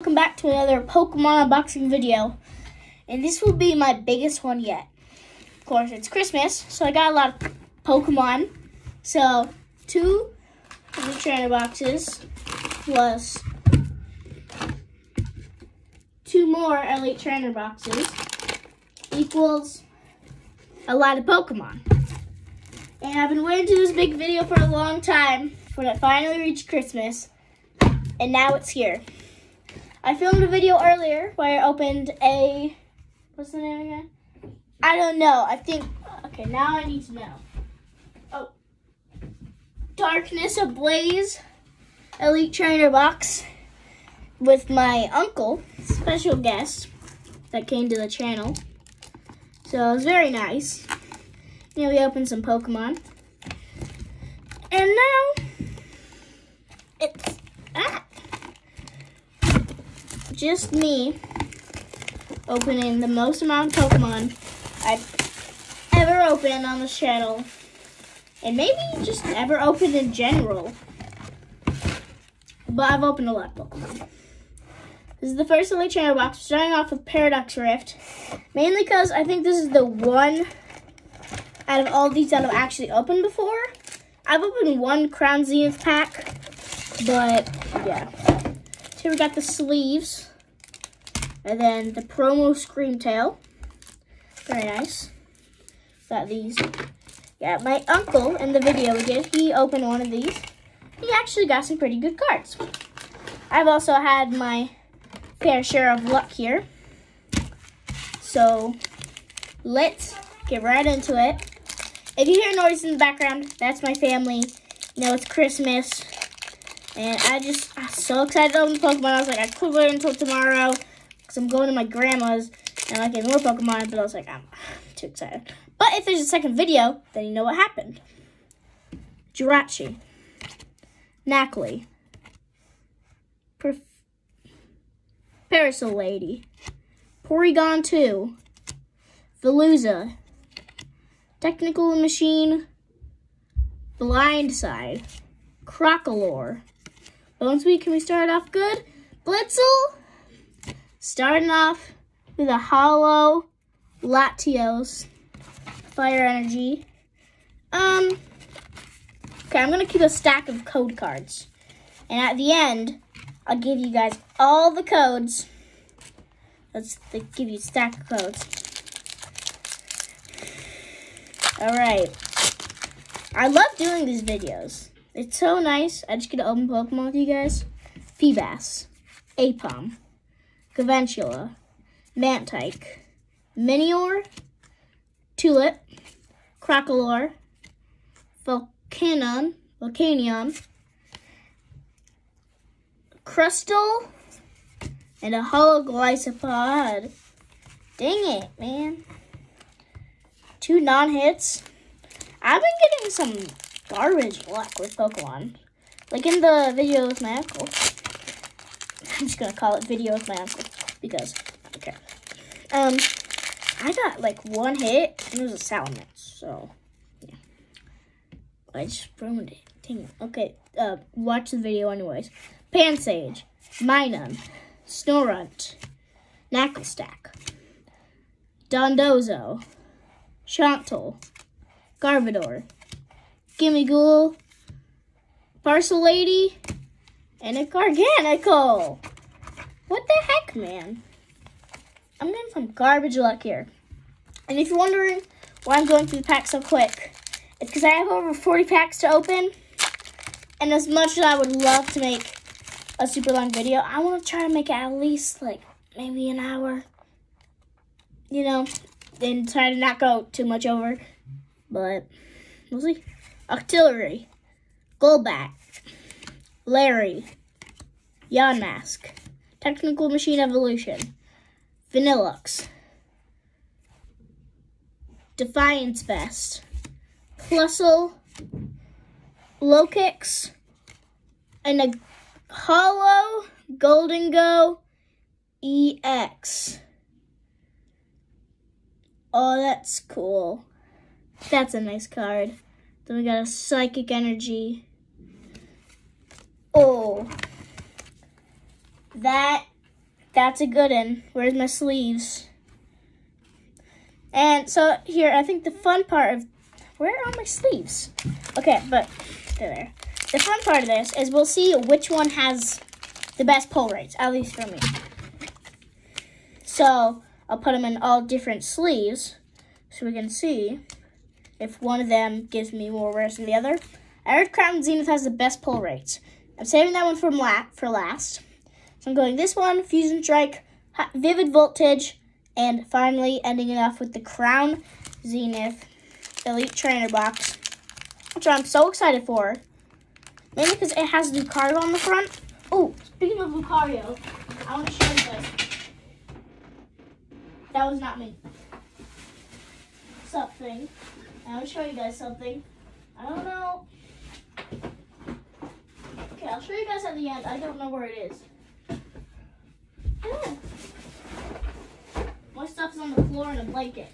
Welcome back to another Pokemon unboxing video. And this will be my biggest one yet. Of course, it's Christmas, so I got a lot of Pokemon. So, two of the trainer boxes plus two more Elite Trainer boxes equals a lot of Pokemon. And I've been waiting to do this big video for a long time when it finally reached Christmas. And now it's here. I filmed a video earlier where I opened a, what's the name again? I don't know. I think, okay, now I need to know. Oh, Darkness Ablaze Elite Trainer box with my uncle, special guest that came to the channel. So it was very nice. You know, we opened some Pokemon. And now, it's ah, just me opening the most amount of Pokemon I've ever opened on this channel. And maybe just ever opened in general. But I've opened a lot of Pokemon. This is the first Elite Trainer box, starting off with Paradox Rift. Mainly because I think this is the one out of all these that I've actually opened before. I've opened one Crown Zenith pack, but yeah. So here we got the sleeves, and then the promo Scream Tail. Very nice. Got these. Yeah, my uncle in the video we did, he opened one of these. He actually got some pretty good cards. I've also had my fair share of luck here. So let's get right into it. If you hear noise in the background, that's my family. You know, it's Christmas. And I just, I'm so excited to open the Pokemon. I was like, I could wait until tomorrow because I'm going to my grandma's and I get more Pokemon. But I was like, I'm too excited. But if there's a second video, then you know what happened. Jirachi. Nacli. Perf Parasol Lady. Porygon 2. Veluza. Technical Machine. Blindside. Crocalor. Bonesweet, can we start off good? Blitzle. Starting off with a hollow Latios. Fire Energy. Um, okay, I'm going to keep a stack of code cards. And at the end, I'll give you guys all the codes. Let's give you stack of codes. All right. I love doing these videos. It's so nice. I just get to open Pokemon with you guys. Feebas, Aipom, Galvantula, Mantyke, Minior, Tulip, Crocalor, Volcanon, Volcanion, Crustle, and a Hologlycopod. Dang it, man. Two non-hits. I've been getting some garbage luck with Pokemon. Like in the video with my uncle. I'm just gonna call it video with my uncle because I don't care. Um, I got like one hit and it was a Salamence, so yeah. I just ruined it. Dang it. Okay, uh, watch the video anyways. Pansage, Minun, Snorunt, Naclstack, Dondozo, Chantal, Garbodor, Gimmighoul, Parcel Lady, and a Garganacl. What the heck, man? I'm getting some garbage luck here. And if you're wondering why I'm going through the packs so quick, it's because I have over 40 packs to open. And as much as I would love to make a super long video, I want to try to make it at least like maybe an hour. You know, and try to not go too much over. But we'll see. Artillery, Golbat, Larry, Yamask, Technical Machine Evolution, Vanilluxe, Defiance Vest, Plusle, Lokix, and a Hollow Gholdengo EX. Oh, that's cool. That's a nice card. Then we got a Psychic Energy. Oh. That That's a good one. Where's my sleeves? And so here, I think the fun part of where are my sleeves? Okay, but they're there. The fun part of this is we'll see which one has the best pull rates, at least for me. So I'll put them in all different sleeves so we can see if one of them gives me more wears than the other. I heard Crown Zenith has the best pull rates. I'm saving that one from la for last. I'm going this one, Fusion Strike, Vivid Voltage, and finally ending it off with the Crown Zenith Elite Trainer Box, which I'm so excited for. Mainly because it has Lucario on the front. Oh, speaking of Lucario, I want to show you this. That was not me. Something. I want to show you guys something. I don't know. Okay, I'll show you guys at the end. I don't know where it is. My stuff's on the floor in a blanket.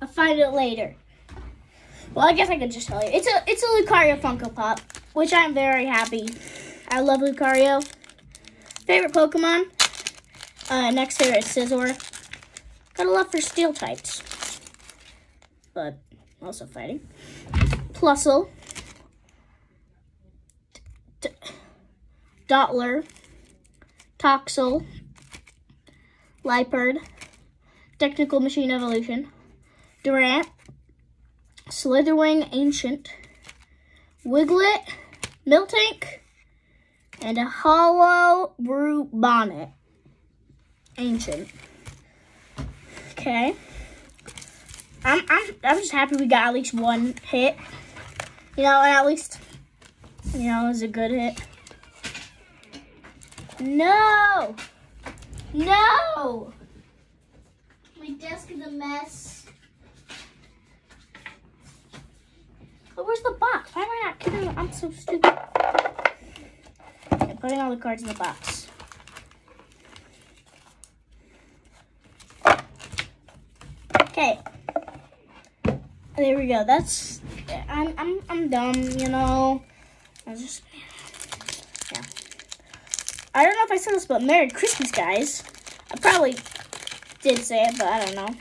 I'll find it later. Well, I guess I could just tell you. It's a it's a Lucario Funko Pop, which I'm very happy. I love Lucario. Favorite Pokemon? Uh, next favorite is Scizor. Got a love for steel types. But also fighting. Plusle. Dottler. Toxel. Liepard. Technical Machine Evolution. Durant. Slitherwing Ancient. Wiglett. Miltank. And a Hollow Brute Bonnet. Ancient. Okay. I'm, I'm, I'm just happy we got at least one hit. You know, at least, you know, it was a good hit. No! No! My desk is a mess. But where's the box? Why am I not kidding? I'm so stupid. I'm putting all the cards in the box. Okay. There we go. That's I'm I'm I'm dumb, you know. I just yeah. I don't know if I said this, but Merry Christmas, guys. I probably did say it, but I don't know.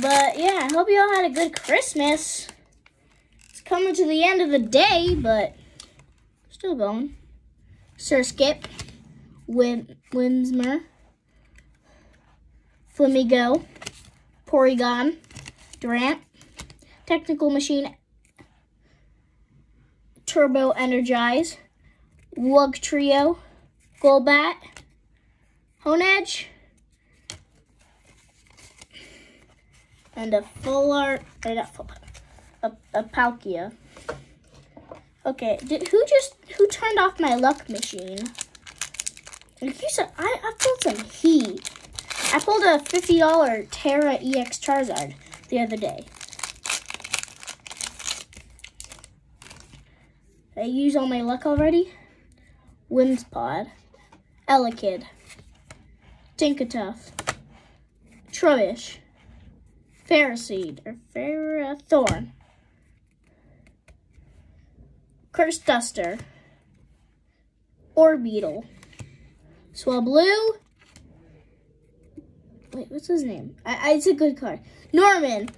But yeah, I hope you all had a good Christmas. It's coming to the end of the day, but still going. Surskit, Whim Whimsmer, Flamigo, Porygon, Durant, Technical Machine, Turbo Energize, Wugtrio, Golbat, Honedge, and a full art, or not full a, a Palkia. Okay, did, who just, who turned off my luck machine? I pulled some heat. I pulled a $50 Tera EX Charizard the other day. I use all my luck already. Whimsipod, Elekid, Tinkatuff, Trubbish, Ferroseed, or Ferrothorn, Curse Duster, Orbeetle, Swablu. Wait, what's his name? I, I, it's a good card. Norman.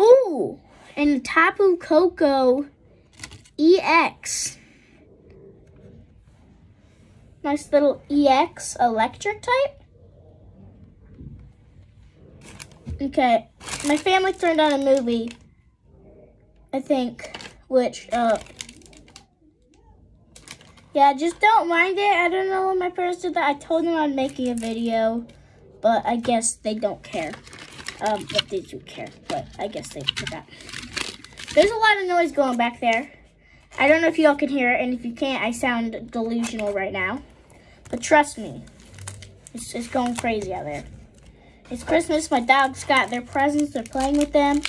Ooh, and Tapu Koko EX. Nice little EX electric type. Okay, my family turned on a movie, I think, which, uh, yeah, just don't mind it. I don't know when my parents did that. I told them I'm making a video, but I guess they don't care. Um, but they do care, but I guess they forgot. There's a lot of noise going back there. I don't know if y'all can hear it, and if you can't, I sound delusional right now. But trust me, it's, it's going crazy out there. It's Christmas. My dogs got their presents. They're playing with them.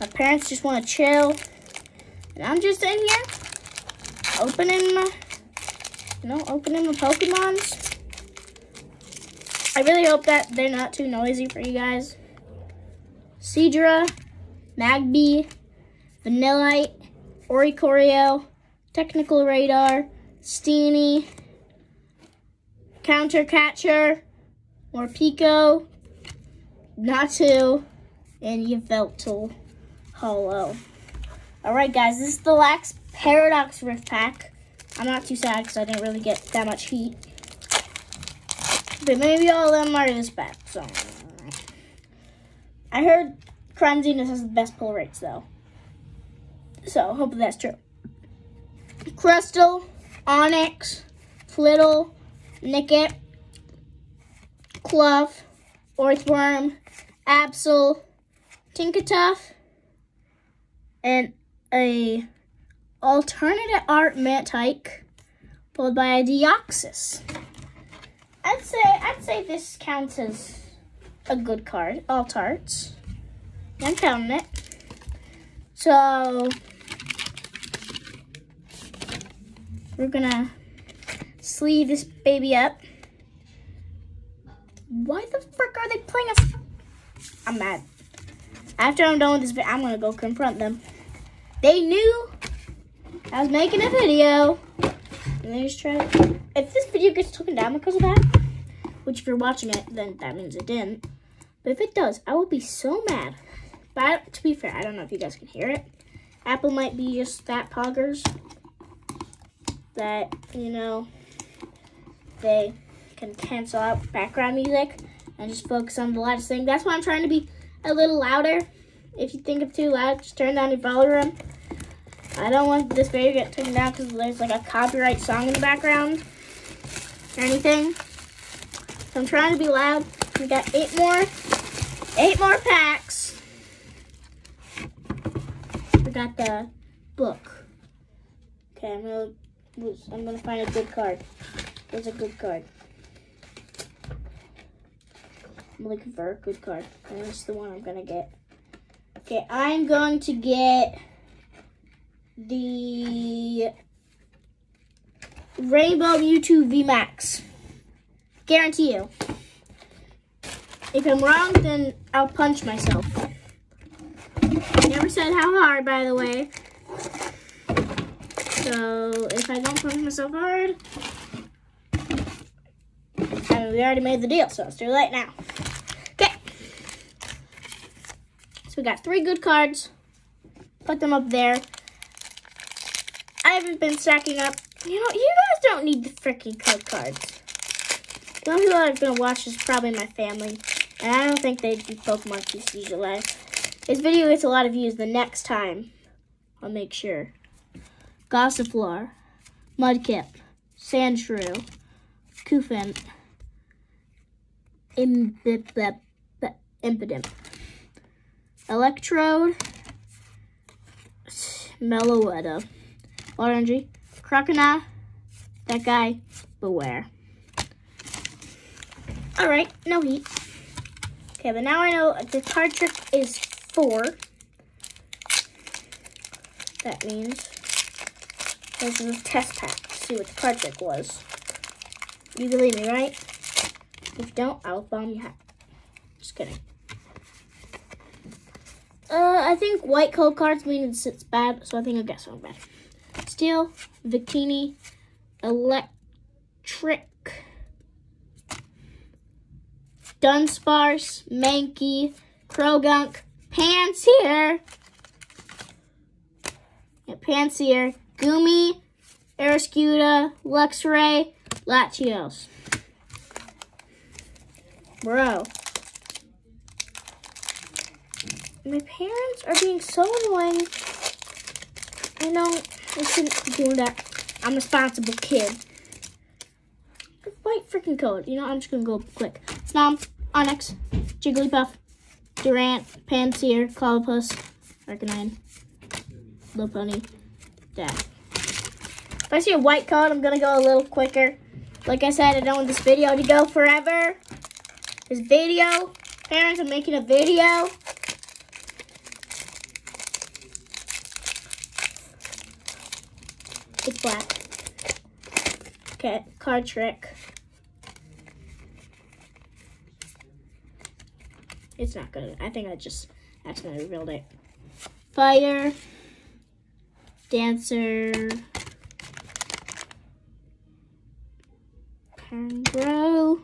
My parents just want to chill. And I'm just in here opening my, you know, opening my Pokemons. I really hope that they're not too noisy for you guys. Seadra, Magby, Vanillite, Oricorio, Technical Radar, Steenee, Counter Catcher, Morpeko, Natu, and Yveltal Hollow. Alright guys, this is the Lax Paradox Rift Pack. I'm not too sad because I didn't really get that much heat. But maybe all of them are this bad, so... I heard Zenith has the best pull rates though. So, hopefully that's true. Crystal, Onix, Flittle, Nickit, Cluff, Orthworm, Absol, Tinkatuff, and a alternate art Mantyke, pulled by a Deoxys. I'd say I'd say this counts as a good card. All tarts. I'm counting it. So we're gonna sleeve this baby up. Why the frick are they playing us? I'm mad. After I'm done with this video, I'm gonna go confront them. They knew I was making a video. And they just tried. If this video gets taken down because of that, which if you're watching it, then that means it didn't. But if it does, I will be so mad. But to be fair, I don't know if you guys can hear it. Apple might be just that poggers that, you know, they can cancel out background music and just focus on the loudest thing. That's why I'm trying to be a little louder. If you think it's too loud, just turn down your volume. I don't want this video to get taken down because there's like a copyright song in the background or anything. So I'm trying to be loud. We got eight more, eight more packs. We got the book. Okay, I'm gonna, I'm gonna find a good card. Where's a good card? I'm looking for a good card. That's the one I'm gonna get. Okay, I'm going to get the Rainbow Mewtwo VMAX. Guarantee you. If I'm wrong, then I'll punch myself. Never said how hard, by the way. So, if I don't punch myself hard, I mean, we already made the deal, so it's too late now. Okay. So we got three good cards. Put them up there. I haven't been stacking up. You know, you guys don't need the freaking code cards. The only people that are going to watch is probably my family. And I don't think they do Pokemon alive. This video gets a lot of views the next time. I'll make sure. Gossifleur, Mudkip, Sandshrew, Kufin, Impidimp, Electrode, Meloetta, Water Croconaw, that guy, Beware. All right, no heat. Okay, but now I know the card trick is four. That means this is a test pack to see what the project was. You believe me, right? If you don't, I'll bomb your hat. Just kidding. Uh, I think white code cards means it's bad, so I think I guess I'm bad. Steel, Victini, Electric, Dunsparce, Mankey, Croagunk, Pansear, yeah, Pansear, Goomy, Arrokuda, Luxray, Latios. Bro. My parents are being so annoying. I know I shouldn't be doing that. I'm a responsible kid. White freaking code. You know, I'm just gonna go quick. Snom, Onix, Jigglypuff, Durant, Pansear, Clobbopus, Arcanine, Lopunny, Dad. If I see a white code, I'm gonna go a little quicker. Like I said, I don't want this video to go forever. This video, parents, I'm making a video. It's black. Okay, card trick. It's not good. I think I just accidentally revealed it. Fire, Dancer, Pangro,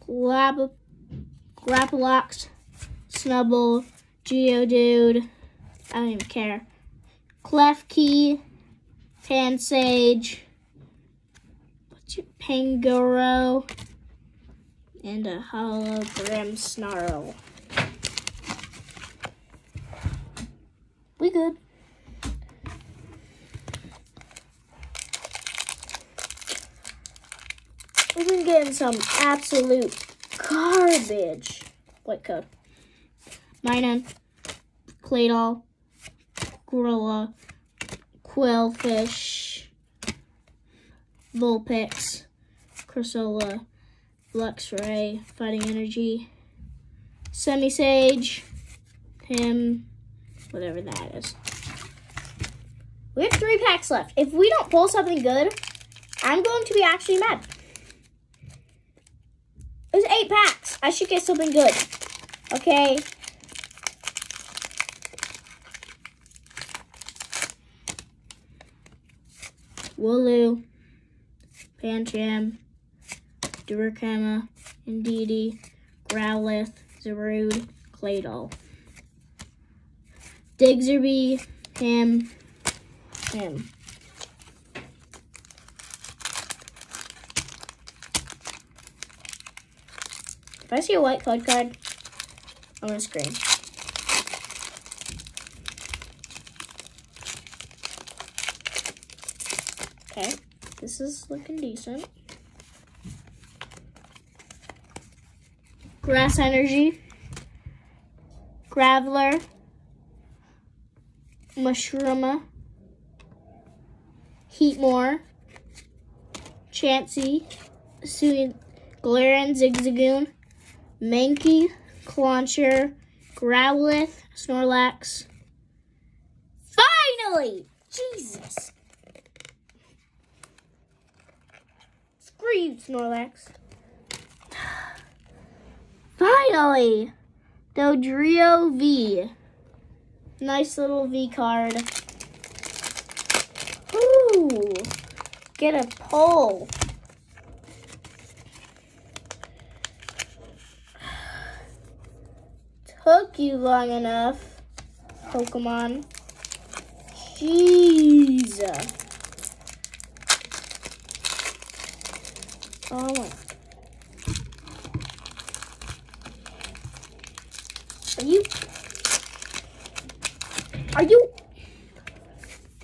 Glab, Grapploct, Snubbull, Geodude, I don't even care. Klefki, Pansage, what's your Pangoro, and a hologram snarl. We good. Getting some absolute garbage. White code. Minun, Claydol, Gorilla, Qwilfish, Vulpix, Cressola, Luxray, Fighting Energy, Semi-Sage, him, whatever that is. We have three packs left. If we don't pull something good, I'm going to be actually mad. There's eight packs. I should get something good. Okay. Wooloo, Pancham, Duracama, Indeedee, Growlithe, Zarude, Claydol. Diggersby, him, him. I see a white code card, I'm gonna scream. Okay, this is looking decent. Grass Energy, Graveler, Mushrooma, Heatmor, Chansey, Galarian Zigzagoon, Mankey, Clauncher, Growlithe, Snorlax. Finally! Jesus! Screw you, Snorlax. Finally! Dodrio V. Nice little V card. Ooh! Get a pull. Took you long enough, Pokemon. Jeez. Oh. Are you? Are you?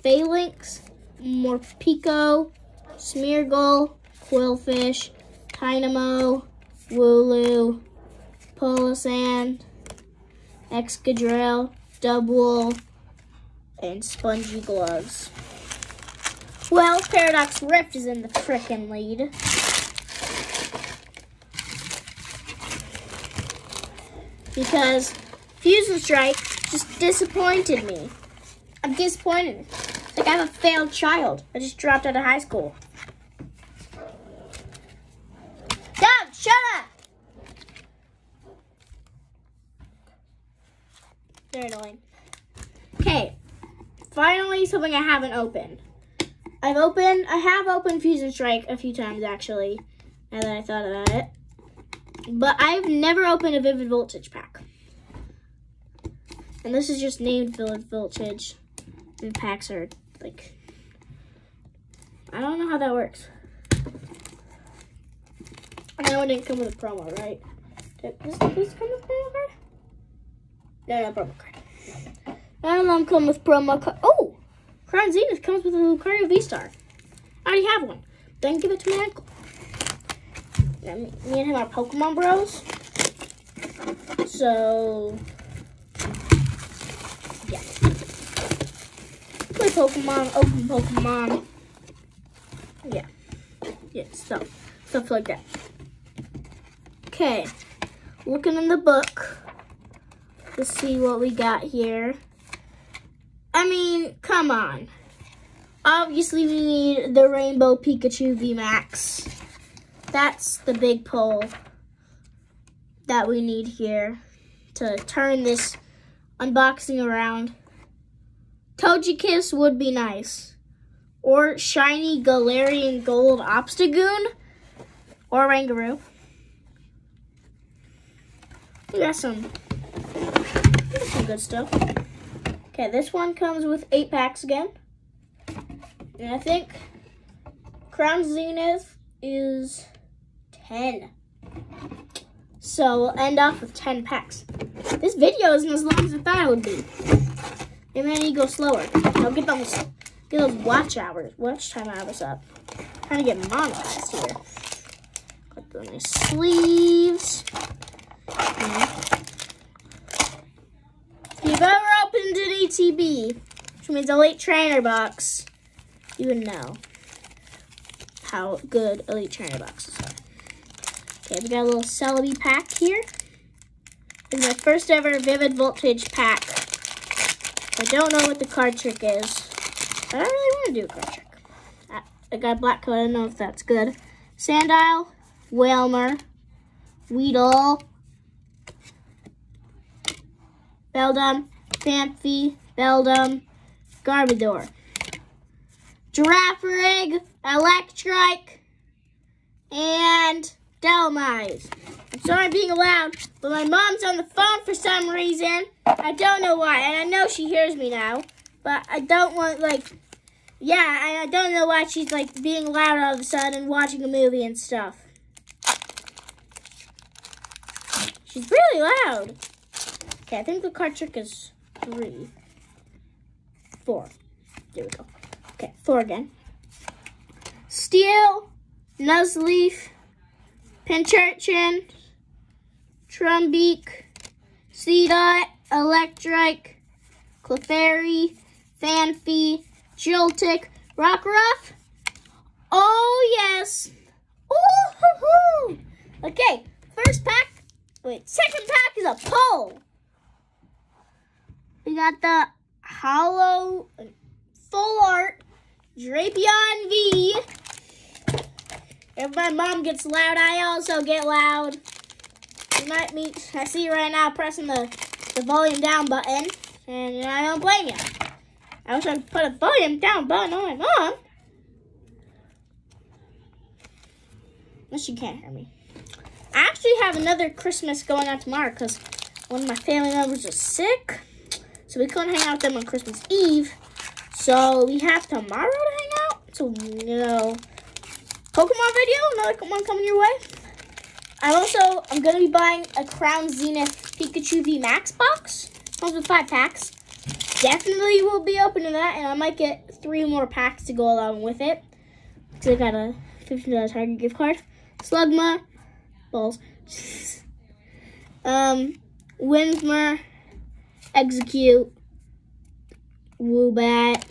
Phalanx, Morpeko, Smeargle, Qwilfish, Dynamo, Wooloo, Palossand, Excadrill, Double, and Spongy Gloves. Well, Paradox Rift is in the frickin' lead. Because Fusion Strike just disappointed me. I'm disappointed. Like I'm a failed child. I just dropped out of high school. Dad, shut up! They're annoying. Okay, finally something I haven't opened. I've opened, I have opened Fusion Strike a few times actually, now that I thought about it. But I've never opened a Vivid Voltage pack. And this is just named Vivid Voltage. And packs are like, I don't know how that works. I know it didn't come with a promo, right? Did this, this come with a promo card? No, no promo card. None of them come with promo card. Oh! Crown Zenith comes with a Lucario V-Star. I already have one. Then give it to my uncle. Me, me and him are Pokemon bros. So, yeah. Play Pokemon, open Pokemon. Yeah. Yeah, stuff. Stuff like that. Okay. Looking in the book. Let's see what we got here. I mean, come on. Obviously, we need the Rainbow Pikachu VMAX. That's the big pull that we need here to turn this unboxing around. Togekiss would be nice. Or shiny Galarian Gold Obstagoon. Or Rangaroo. We got some, some good stuff. Okay, this one comes with eight packs again. And I think Crown Zenith is 10. So we'll end off with 10 packs. This video isn't as long as I thought it would be. Maybe I need to go slower. I'll get those, get those watch hours, watch time hours up. trying to get monetized here. Got the nice sleeves. If you've ever opened an ETB, which means Elite Trainer box, you would know how good Elite Trainer boxes are. Okay, we got a little Celebi pack here. This is my first ever Vivid Voltage pack. I don't know what the card trick is, I really want to do a card trick. I got black code, I don't know if that's good. Sandile, Wailmer, Weedle, Beldum, Phanpy, Beldum, Garbodor, Girafarig, Electrike, and Dolomize. I'm sorry I'm being loud, but my mom's on the phone for some reason. I don't know why, and I know she hears me now, but I don't want, like, yeah, I don't know why she's, like, being loud all of a sudden watching a movie and stuff. She's really loud. Okay, I think the card trick is three. Four. There we go. Okay, four again. Steel, Nuzleaf, Pincurchin, Trumbeak, Seedot, Electrike, Clefairy, Phanpy, Joltik, Rockruff. Oh, yes. Ooh, Okay, first pack. Wait, second pack is a pull. We got the hollow full art Drapion V. If my mom gets loud, I also get loud. You might be, I see you right now pressing the, the volume down button, and I don't blame you. I wish I could put a volume down button on my mom. Unless she can't hear me. I actually have another Christmas going on tomorrow because one of my family members is sick. So we couldn't hang out with them on Christmas Eve. So we have tomorrow to hang out. So, you know, Pokemon video, another one coming your way. I'm also, I'm going to be buying a Crown Zenith Pikachu V Max box. Comes with five packs. Definitely will be opening that, and I might get three more packs to go along with it. Because I got a $15 Target gift card. Slugma, balls. um, Whismur, Exeggcute, Woobat,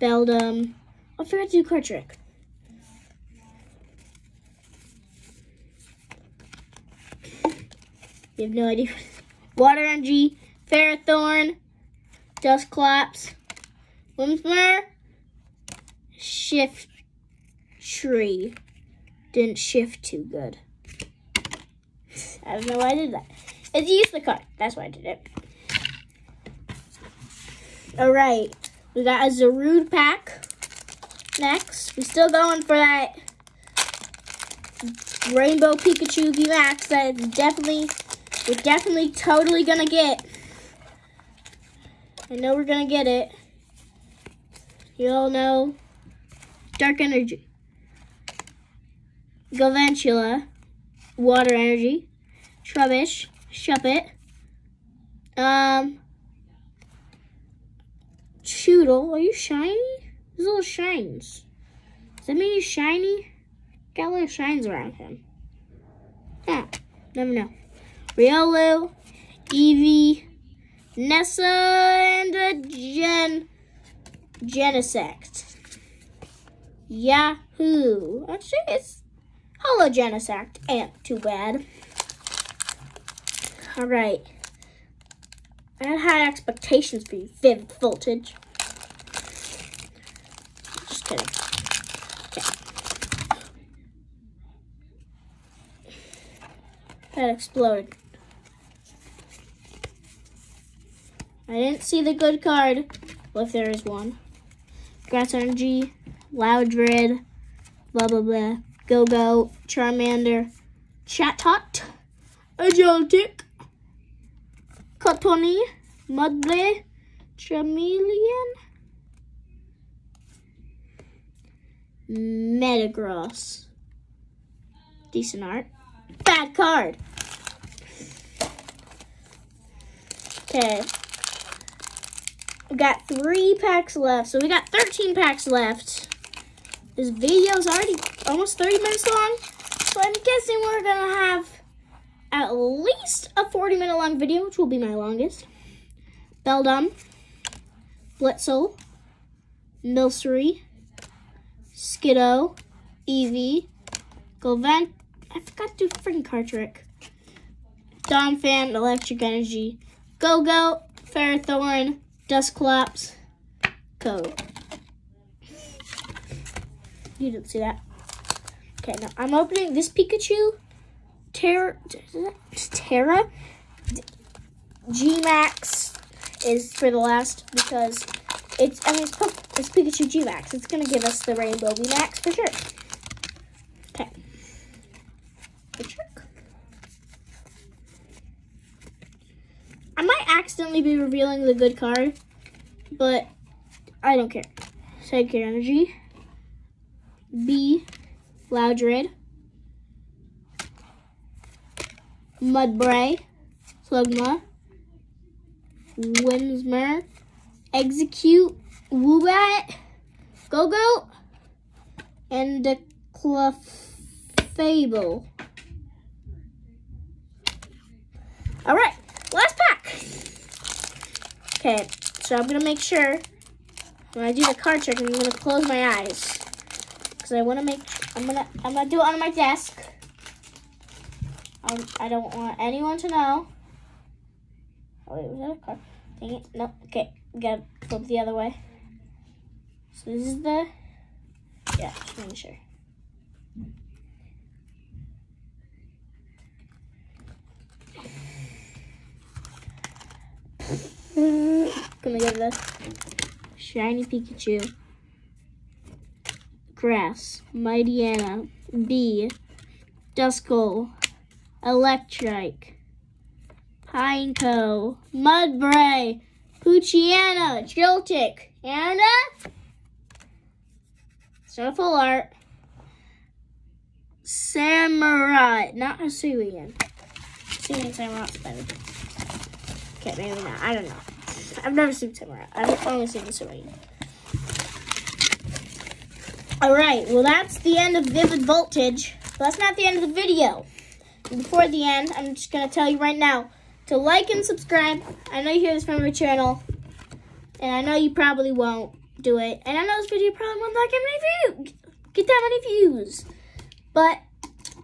Beldum. I forgot to do card trick. You have no idea. Water Energy, Ferrothorn, Dusclops, Whismur, Shift Tree. Didn't shift too good. I don't know why I did that. It's used the card. That's why I did it. All right. We got a Zarude pack next. We're still going for that Rainbow Pikachu VMAX that is definitely we're definitely totally gonna get. I know we're gonna get it. You all know Dark Energy. Galvantula, Water Energy, Trubbish, Shuppet, um, Choodle. Are you shiny? There's little shines. Does that mean he's shiny? Got little shines around him. Yeah, never know. Riolu, Eevee, Nessa, and a Gen Genesect. Yahoo! Actually, it's Holo Genesect. Ain't too bad. All right. I had high expectations for you, Vivid Voltage. Just kidding. Okay. That exploded. I didn't see the good card. Well, if there is one. Grass Energy, Loudred, blah blah blah. Go Go, Charmander, Chatot, Agiltic, Cottonee, Mudbray, Chameleon, Metagross. Decent art. Bad card. Okay. We got three packs left. So we got 13 packs left. This video is already almost 30 minutes long. So I'm guessing we're going to have at least a 40 minute long video, which will be my longest. Beldum, Blitzle, Milcery, Skiddo, Eevee, Golvent. I forgot to do freaking card trick. Donphan, Electric Energy, Go-Go, Ferrothorn, Dusclops, Code. You didn't see that. Okay, now I'm opening this Pikachu. Terra, G-Max is for the last because it's, I mean, it's, it's Pikachu G-Max. It's going to give us the Rainbow V-Max for sure. Okay. I might accidentally be revealing the good card, but I don't care. Psychic Energy. B. Loudred. Mudbray. Slugma. Whimsmer. Exeggcute. Woobat. Go-Go. And the Clefable. All right, last pack. Okay, so I'm gonna make sure when I do the card trick, I'm gonna close my eyes because I want to make. I'm gonna I'm gonna do it on my desk. Um, I don't want anyone to know. Oh wait, was that a car? Dang it! No. Okay, gotta flip the other way. So this is the. Yeah, just making sure. Gonna get this shiny Pikachu, Grass, Mightyena, B, Duskull, Electrike, Pineco, Mudbray, Poochyena, Jiltic, and it's art. Samurott, not Hisuian. Hisuian Samurott's better. Okay, maybe not. I don't know. I've never seen Samurott. I've only seen Hisuian. Alright, well that's the end of Vivid Voltage. But that's not the end of the video. Before the end, I'm just going to tell you right now to like and subscribe. I know you hear this from my channel. And I know you probably won't do it. And I know this video probably won't not get many views. Get that many views. But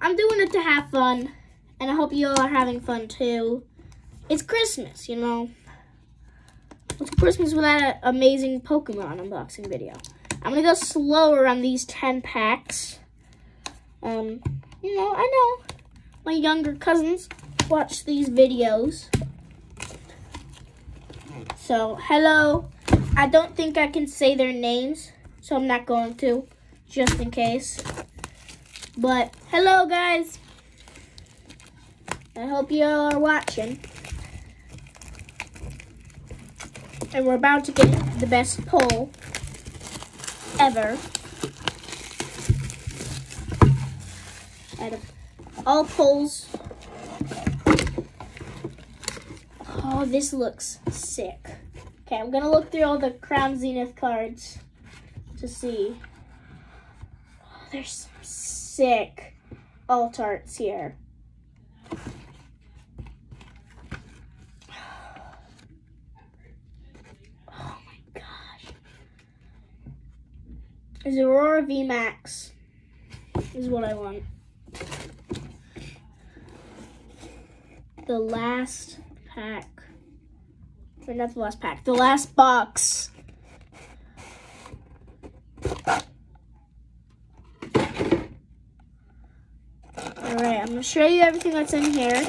I'm doing it to have fun. And I hope you all are having fun too. It's Christmas, you know. It's Christmas without an amazing Pokemon unboxing video? I'm gonna go slower on these 10 packs. Um, you know, I know my younger cousins watch these videos. So, hello. I don't think I can say their names, so I'm not going to, just in case. But, hello, guys. I hope you all are watching. And we're about to get the best pull ever. Out of all pulls. Oh, this looks sick. Okay, I'm gonna look through all the Crown Zenith cards to see. Oh, there's some sick alt arts here. Oh my gosh. There's Aurora VMAX is what I want. The last pack. Or not the last pack. The last box. Alright, I'm going to show you everything that's in here.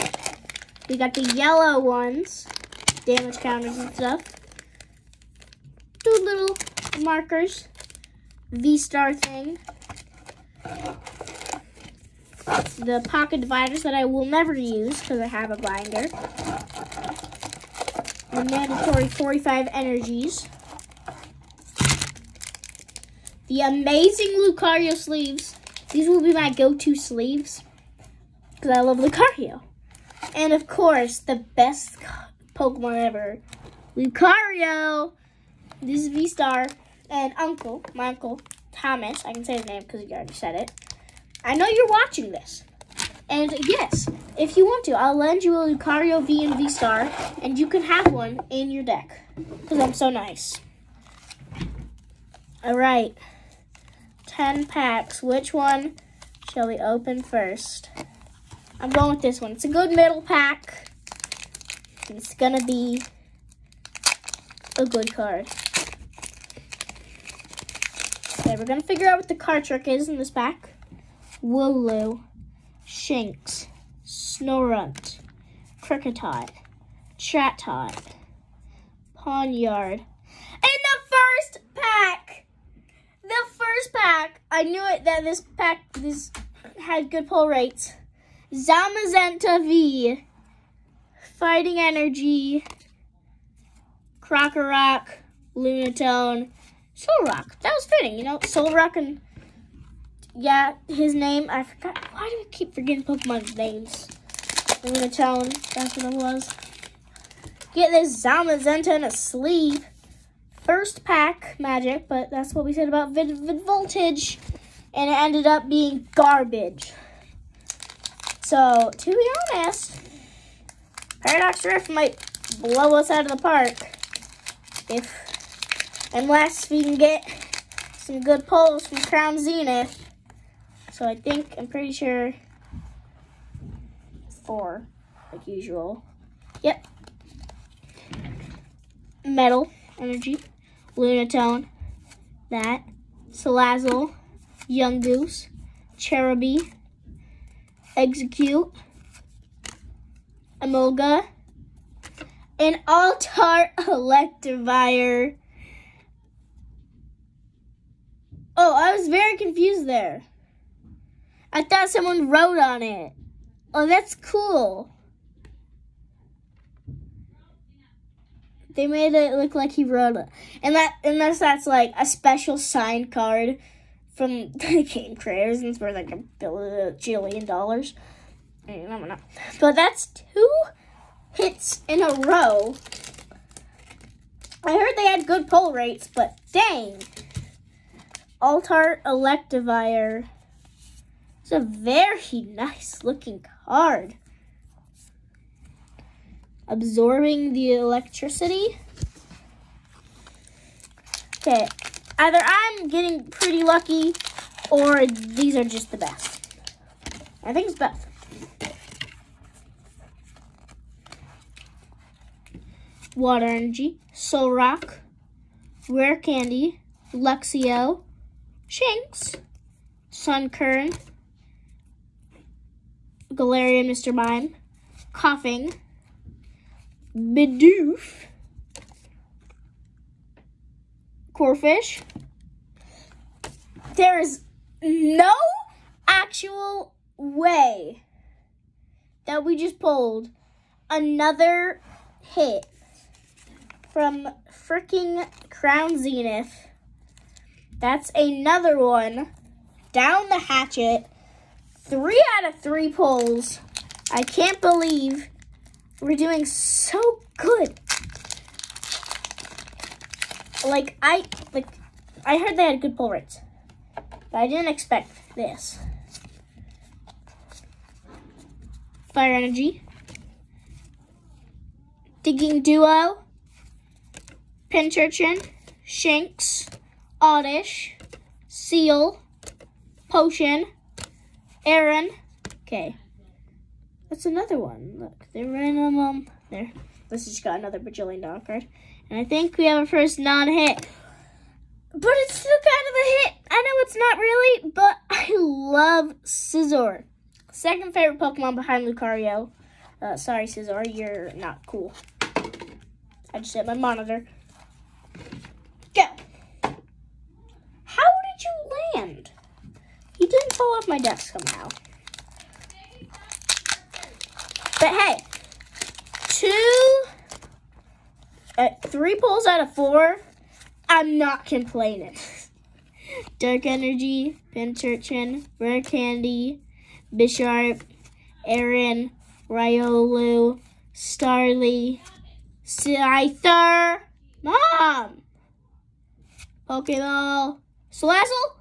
We got the yellow ones. damage counters and stuff. Two little markers. V-Star thing. The pocket dividers that I will never use because I have a binder. The mandatory 45 energies. The amazing Lucario sleeves. These will be my go-to sleeves because I love Lucario. And of course, the best Pokemon ever, Lucario. This is V-Star and Uncle, my Uncle Thomas. I can say his name because he already said it. I know you're watching this. And yes, if you want to, I'll lend you a Lucario V and V-Star, and you can have one in your deck. Because I'm so nice. Alright. 10 packs. Which one shall we open first? I'm going with this one. It's a good middle pack. It's gonna be a good card. Okay, we're gonna figure out what the card trick is in this pack. Wooloo, Shinx, Snorunt, Kricketot, Chatot, Pawniard. In the first pack! The first pack! I knew it that this pack this had good pull rates. Zamazenta V, Fighting Energy, Krokorok, Lunatone, Solrock. That was fitting, you know, Solrock and yeah, his name, I forgot. Why do I keep forgetting Pokemon's names? I'm gonna tell him that's what it was. Get this Zamazenta in a sleeve. First pack magic, but that's what we said about Vid, Vid Voltage. And it ended up being garbage. So, to be honest, Paradox Rift might blow us out of the park. If, unless we can get some good pulls from Crown Zenith. So I think, I'm pretty sure, four, like usual. Yep. Metal, Energy, Lunatone, that, Salazzle, Yungoos, Cherubi, Exeggcute, Emolga, an Alt Art Electivire. Oh, I was very confused there. I thought someone wrote on it. Oh, that's cool. They made it look like he wrote it. And that unless that's like a special signed card from the game creators and it's worth like a billion dollars. I don't know. But that's two hits in a row. I heard they had good pull rates, but dang. Alt Art Electivire. It's a very nice looking card. Absorbing the electricity. Okay, either I'm getting pretty lucky or these are just the best. I think it's both. Water Energy, Solrock, Rare Candy, Luxio, Shinx, Sunkern, Galarian Mr. Mime, Koffing, Bidoof, Corphish. There is no actual way that we just pulled another hit from freaking Crown Zenith. That's another one. Down the hatchet. Three out of three pulls. I can't believe we're doing so good. Like, I, like, I heard they had good pull rates. But I didn't expect this. Fire Energy. Digging Duo. Pincurchin. Shanks. Oddish. Seel. Potion. Aron. Okay. That's another one. Look, they're random. Um, there. This just got another bajillion dollar card. And I think we have a first non-hit. But it's still kind of a hit. I know it's not really, but I love Scizor. Second favorite Pokemon behind Lucario. Uh, sorry, Scizor, you're not cool. I just hit my monitor. Go. How did you land? You didn't fall off my desk somehow. But hey, two, uh, three pulls out of four, I'm not complaining. Dark Energy, Pincurchin, Rare Candy, Bisharp, Aron, Riolu, Starly, Scyther, Mom, Pokeball, Salazzle,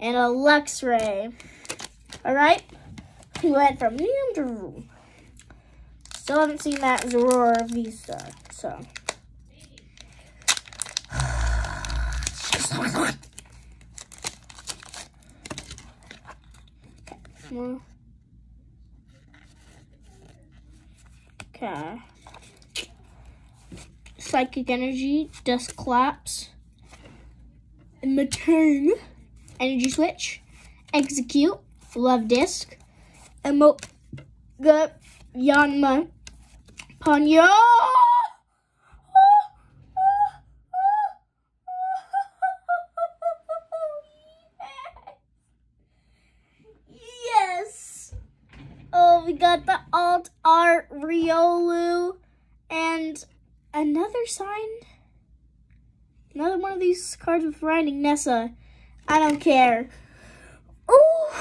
and a Luxray. Alright, we went from medium to room. Still haven't seen that Zorora V-Star, so. Okay. Psychic Energy, Dusclops, Matern, Energy Switch, Exeggcute, Love Disc, emote, Emolga, Yanma, Ponyo! Yes! Oh, we got the alt art Riolu and another sign. Another one of these cards with writing Nessa. I don't care. Oh!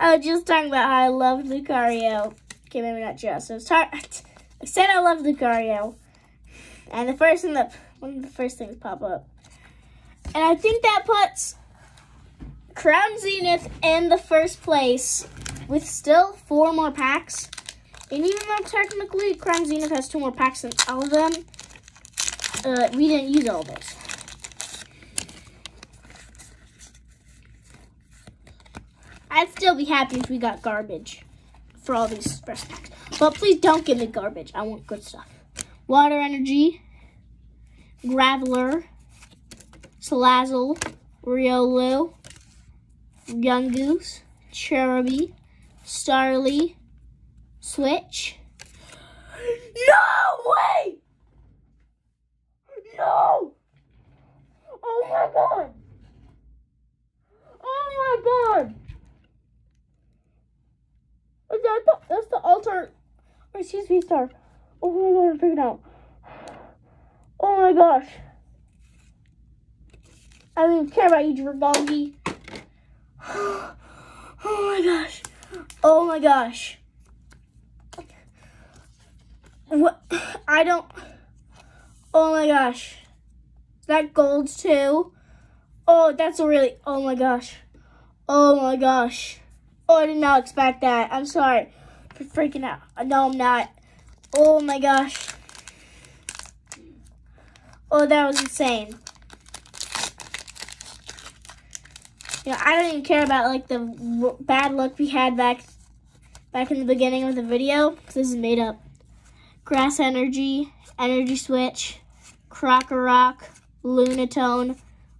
I was just talking about how I love Lucario. Okay, maybe not just. I was talking. I said I love Lucario, and the first thing that one of the first things pop up, and I think that puts Crown Zenith in the first place with still four more packs. And even though technically Crown Zenith has two more packs than all of them, uh, we didn't use all of those. I'd still be happy if we got garbage for all these fresh packs. But please don't give me garbage. I want good stuff. Water Energy, Graveler, Salazzle, Riolu, Yungoos, Cherubi, Starly, Switch. No way! No! Oh my god! Oh my god! That's the altar? Or excuse me, star. Oh my god, I'm freaking out. Oh my gosh. I don't even care about you, Dragongi. Oh my gosh. Oh my gosh. What? I don't. Oh my gosh. That gold too? Oh, that's really. Oh my gosh. Oh my gosh. Oh, I did not expect that. I'm sorry for freaking out. No, I'm not. Oh my gosh. Oh, that was insane. You know, I don't even care about like the bad luck we had back back in the beginning of the video. This is made up. Grass Energy, Energy Switch, Krokorok, Lunatone,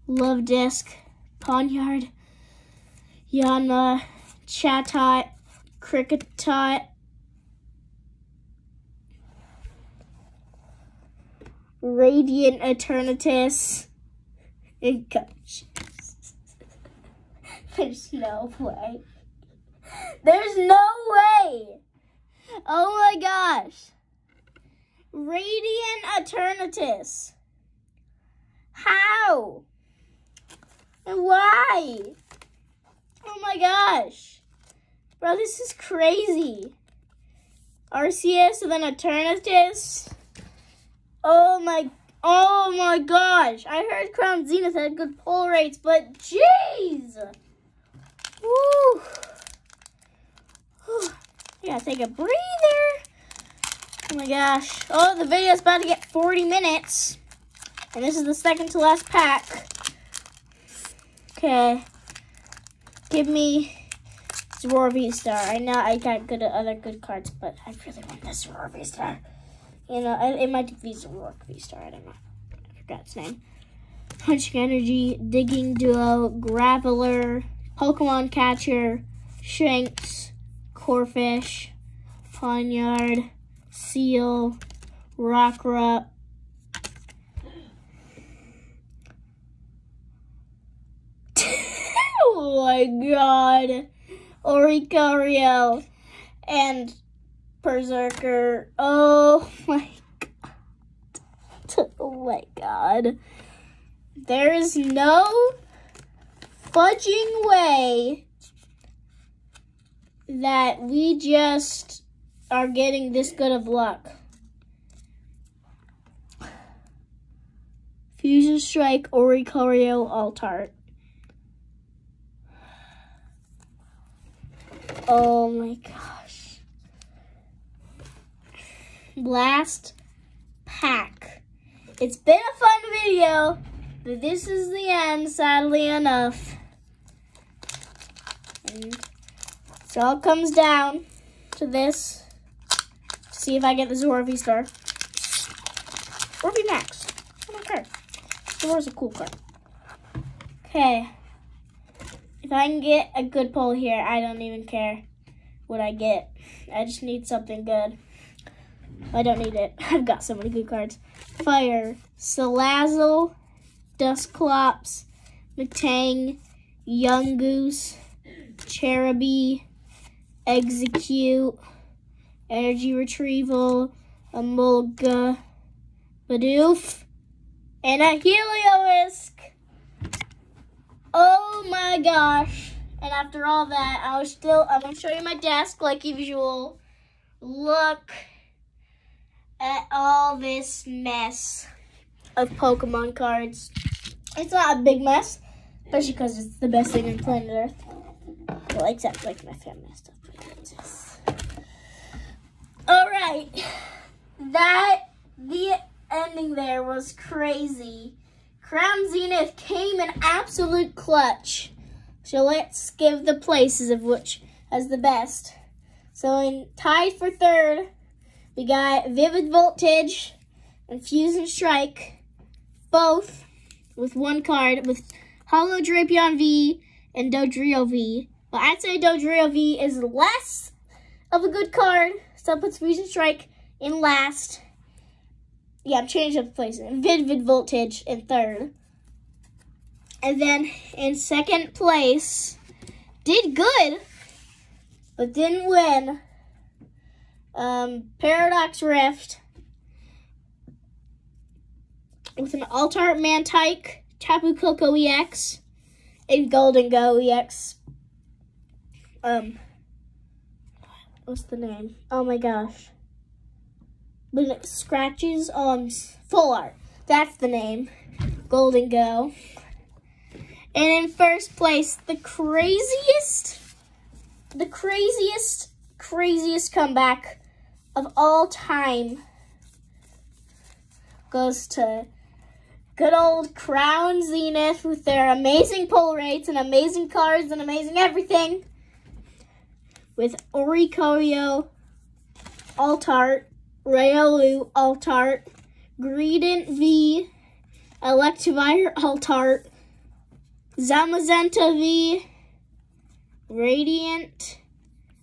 Luvdisc, Pawniard, Yanma, Chatot, Kricketot, Radiant Eternatus, and There's no way. There's no way. Oh my gosh. Radiant Eternatus. How? And why? Oh my gosh. Bro, this is crazy. Arceus and then Eternatus. Oh my, oh my gosh. I heard Crown Zenith had good pull rates, but jeez. Woo. Yeah, take a breather. Oh my gosh. Oh, the video's about to get 40 minutes. And this is the second to last pack. Okay. Give me Zorora V-Star. I know I got good at other good cards, but I really want this Zorora V-Star. You know, it, might be Zorora V-Star. I don't know. I forgot its name. Punching Energy, Digging Duo, Graveler, Pokemon Catcher, Shanks, Corphish, Pawniard, Seel, Rockruff. oh my god. Oricorio and Berserker. Oh my god. Oh my god. There is no fudging way that we just are getting this good of luck. Fusion Strike Oricorio Altart. Oh my gosh. Last pack. It's been a fun video, but this is the end, sadly enough. And it all comes down to this. See if I get the Zora V-Star. Or V-Max. I oh don't care. Zora's a cool card. Okay. If I can get a good pull here, I don't even care what I get. I just need something good. I don't need it. I've got so many good cards. Fire, Salazzle, Dusclops, Matang, Yungoos, Cherubi, Exeggcute, Energy Retrieval, Emolga, Bidoof, and a Heliolisk. Oh my gosh. And after all that, I was still, I'm to show you my desk like usual. Look at all this mess of Pokemon cards. It's not a big mess, especially because it's the best thing on planet Earth. Well, except like my family stuff. All right, that the ending there was crazy. Crown Zenith came in absolute clutch. So let's give the places of which has the best. So in tied for third, we got Vivid Voltage and Fusion Strike, both with one card with Holo Drapion V and Dodrio V. But I'd say Dodrio V is less of a good card, so it puts Fusion Strike in last. Yeah, I'm changing up places. Vivid Voltage in third. And then in second place, did good, but didn't win. Um, Paradox Rift with an Altart Mantyke, Tapu Koko EX, and Gholdengo EX. Um, what's the name? Oh my gosh. It scratches, um, full art. That's the name. Gholdengo. And in first place, the craziest, the craziest, craziest comeback of all time goes to good old Crown Zenith with their amazing pull rates and amazing cards and amazing everything. With Oricorio, Altart, Riolu, Altart, Greedent V, Electivire, Altart, Zamazenta V, Radiant,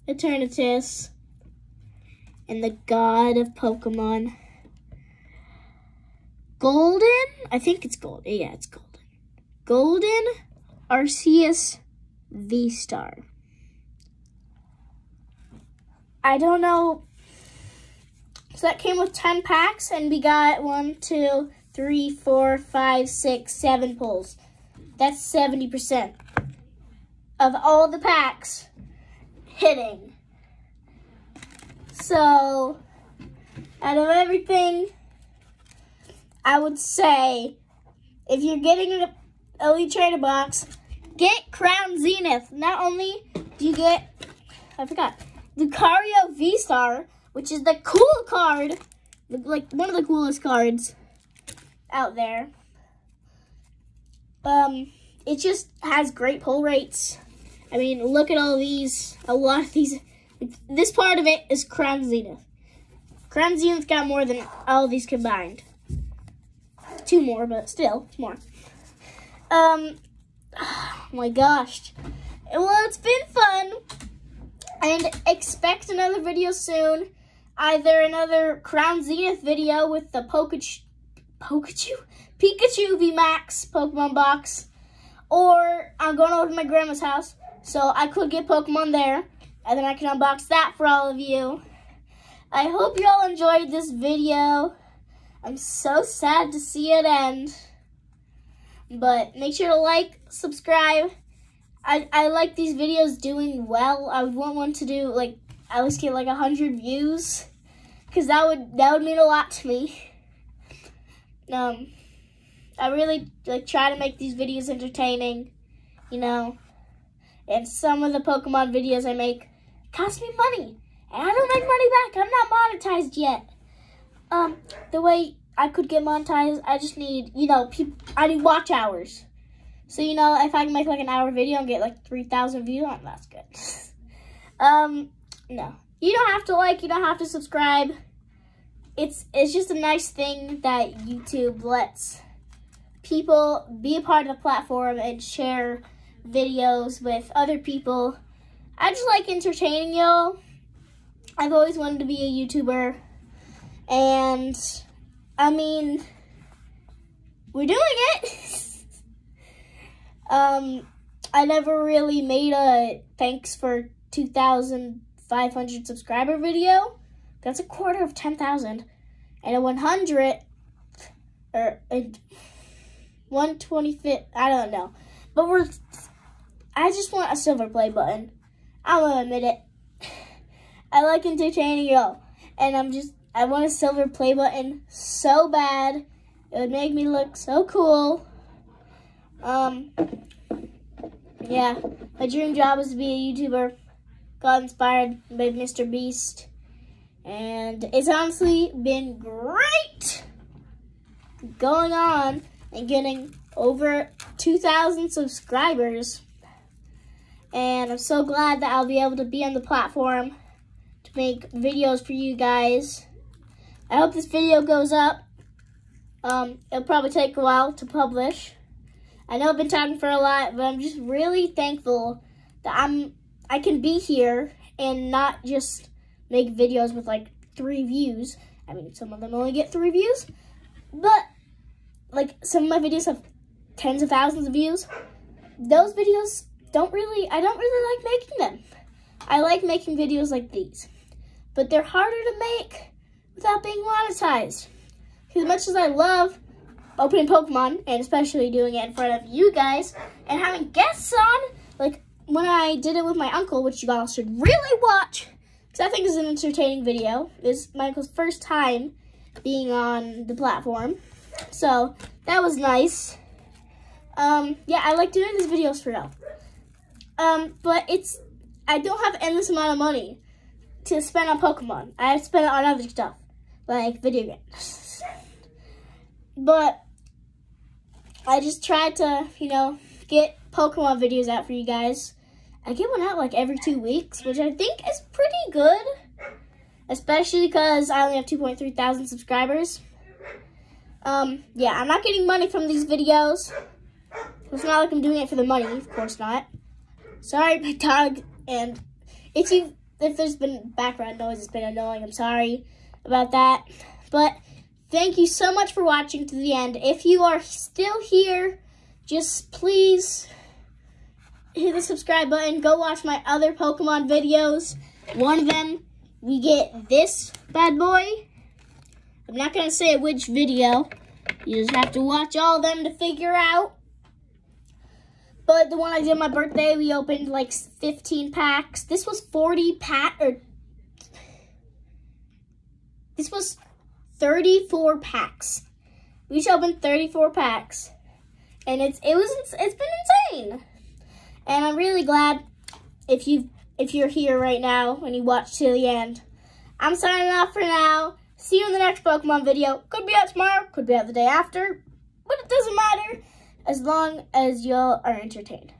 Eternatus, and the God of Pokemon. Golden, I think it's golden. Yeah, it's golden. Golden Arceus V-Star. I don't know. So that came with 10 packs, and we got one, two, three, four, five, six, seven pulls. That's 70% of all the packs hitting. So, out of everything, I would say if you're getting an Elite Trainer box, get Crown Zenith. Not only do you get, I forgot, Lucario V-Star, which is the cool card, like one of the coolest cards out there. Um, it just has great pull rates. I mean, look at all these. A lot of these. This part of it is Crown Zenith. Crown Zenith got more than all these combined. Two more, but still, it's more. Um, oh my gosh. Well, it's been fun. And expect another video soon. Either another Crown Zenith video with the Pikachu, Pikachu, Pikachu VMAX Pokemon box, or I'm going over to my grandma's house, so I could get Pokemon there, and then I can unbox that for all of you. I hope you all enjoyed this video. I'm so sad to see it end. But make sure to like, subscribe. I, I like these videos doing well. I want one to do like at least get like a hundred views. Cause that would that would mean a lot to me. Um I really like try to make these videos entertaining, you know. And some of the Pokemon videos I make cost me money. And I don't make money back. I'm not monetized yet. Um, the way I could get monetized, I just need, you know, people. I need watch hours. So, you know, if I can make like an hour video and get like 3,000 views on that's good. um, no. You don't have to like, you don't have to subscribe. It's, it's just a nice thing that YouTube lets people be a part of the platform and share videos with other people. I just like entertaining y'all. I've always wanted to be a YouTuber. And, I mean, we're doing it. um, I never really made a thanks for 2,500 subscriber video. That's a quarter of 10,000. And a 100, or a 125th, I don't know. But we're, I just want a silver play button. I'm gonna admit it. I like entertaining y'all. And I'm just, I want a silver play button so bad. It would make me look so cool. Um, yeah, my dream job is to be a YouTuber. Got inspired by Mr. Beast. And it's honestly been great going on and getting over 2,000 subscribers. And I'm so glad that I'll be able to be on the platform to make videos for you guys. I hope this video goes up. Um, it'll probably take a while to publish. I know I've been talking for a lot, but I'm just really thankful that I'm I can be here and not just make videos with like three views. I mean, some of them only get three views, but like some of my videos have tens of thousands of views. Those videos don't really, I don't really like making them. I like making videos like these, but they're harder to make without being monetized. As much as I love opening Pokemon, and especially doing it in front of you guys, and having guests on, like when I did it with my uncle, which you guys should really watch, because I think it's an entertaining video. It's my uncle's first time being on the platform. So, that was nice. Um, yeah, I like doing these videos for y'all. Um, but it's, I don't have endless amount of money to spend on Pokemon. I spend it on other stuff like video games. But I just tried to, you know, get Pokemon videos out for you guys. I get one out like every two weeks, which I think is pretty good. Especially because I only have 2.3 thousand subscribers. Um, yeah, I'm not getting money from these videos. It's not like I'm doing it for the money, of course not. Sorry, my dog, and if you if there's been background noise, it's been annoying. I'm sorry about that. But thank you so much for watching to the end. If you are still here, just please hit the subscribe button. Go watch my other Pokemon videos. One of them, we get this bad boy. I'm not going to say which video. You just have to watch all of them to figure out. But the one I did my birthday, we opened like 15 packs. This was 40 pack or this was 34 packs. We each opened 34 packs. And it's it was it's been insane. And I'm really glad if you if you're here right now and you watch to the end. I'm signing off for now. See you in the next Pokemon video. Could be out tomorrow, could be out the day after, but it doesn't matter as long as y'all are entertained.